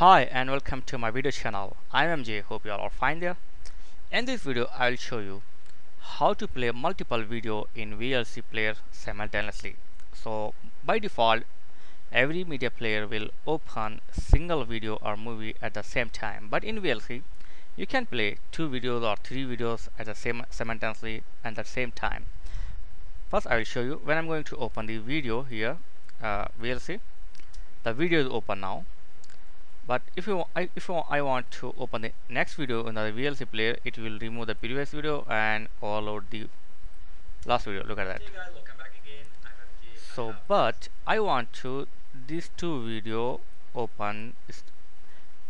Hi and welcome to my video channel. I am MJ. Hope you all are fine there. In this video, I will show you how to play multiple video in VLC player simultaneously. So by default, every media player will open single video or movie at the same time. But in VLC, you can play two videos or three videos at the same simultaneously at the same time. First, I will show you when I'm going to open the video here, uh, VLC. The video is open now but if you I, if you, I want to open the next video in the VLC player it will remove the previous video and overload the last video. Look at that. Hey guys, welcome back again. I'm MJ. so but I want to these two video open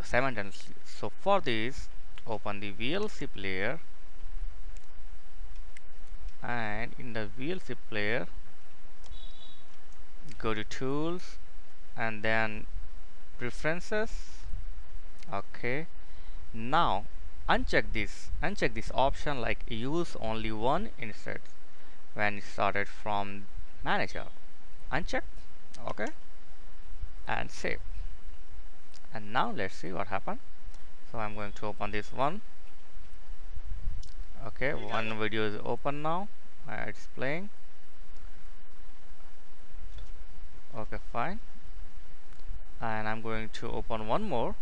simultaneously. So for this open the VLC player. And in the VLC player go to tools and then preferences okay. Now uncheck this. Uncheck this option like use only one instead when it started from manager. Uncheck. Okay. And save. And now let's see what happened. So I'm going to open this one. Okay. One video is open now. Uh, it's playing. Okay fine. And I'm going to open one more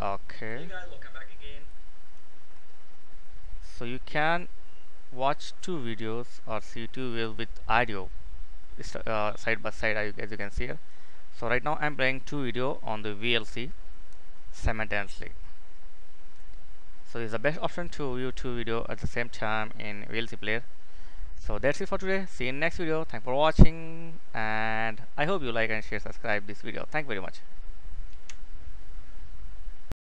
okay. Hey guys, welcome back again. so you can watch two videos or see two videos with audio. Uh, side by side as you- as you can see here. So right now I'm playing two video on the VLC simultaneously. So it's the best option to view two video at the same time in VLC player. So that's it for today. See you in next video. Thanks for watching and I hope you like and share subscribe this video. Thank you very much